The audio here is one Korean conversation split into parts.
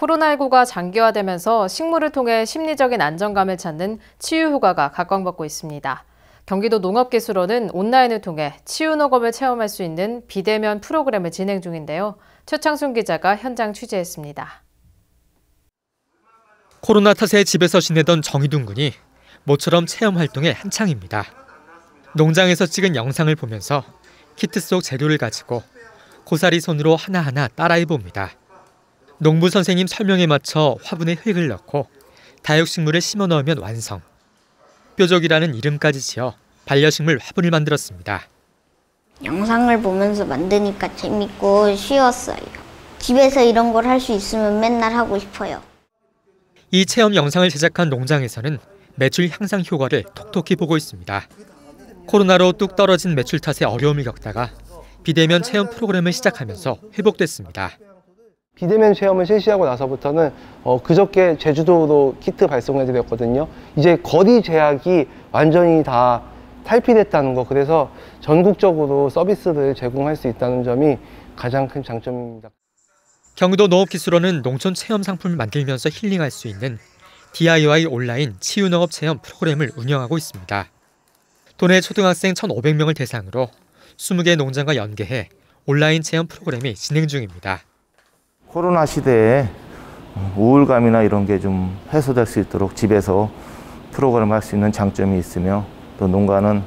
코로나19가 장기화되면서 식물을 통해 심리적인 안정감을 찾는 치유 효과가 각광받고 있습니다. 경기도 농업기술원은 온라인을 통해 치유 농업을 체험할 수 있는 비대면 프로그램을 진행 중인데요. 최창순 기자가 현장 취재했습니다. 코로나 탓에 집에서 지내던 정희둥 군이 모처럼 체험 활동에 한창입니다. 농장에서 찍은 영상을 보면서 키트 속 재료를 가지고 고사리 손으로 하나하나 따라해 봅니다. 농부 선생님 설명에 맞춰 화분에 흙을 넣고 다육식물을 심어 넣으면 완성. 뾰족이라는 이름까지 지어 반려식물 화분을 만들었습니다. 영상을 보면서 만드니까 재밌고 쉬웠어요. 집에서 이런 걸 할 수 있으면 맨날 하고 싶어요. 이 체험 영상을 제작한 농장에서는 매출 향상 효과를 톡톡히 보고 있습니다. 코로나로 뚝 떨어진 매출 탓에 어려움을 겪다가 비대면 체험 프로그램을 시작하면서 회복됐습니다. 비대면 체험을 실시하고 나서부터는 어, 그저께 제주도로 키트 발송해 드렸거든요. 이제 거리 제약이 완전히 다 탈피됐다는 거. 그래서 전국적으로 서비스를 제공할 수 있다는 점이 가장 큰 장점입니다. 경기도 농업기술원은 농촌 체험 상품을 만들면서 힐링할 수 있는 DIY 온라인 치유농업 체험 프로그램을 운영하고 있습니다. 도내 초등학생 1,500명을 대상으로 20개 농장과 연계해 온라인 체험 프로그램이 진행 중입니다. 코로나 시대에 우울감이나 이런 게 좀 해소될 수 있도록 집에서 프로그램 할 수 있는 장점이 있으며 또 농가는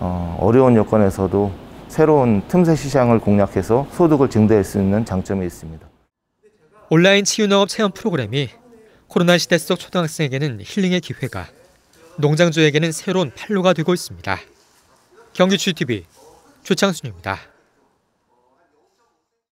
어, 어려운 여건에서도 새로운 틈새 시장을 공략해서 소득을 증대할 수 있는 장점이 있습니다. 온라인 치유농업 체험 프로그램이 코로나 시대 속 초등학생에게는 힐링의 기회가, 농장주에게는 새로운 판로가 되고 있습니다. 경기추 TV 최창순입니다.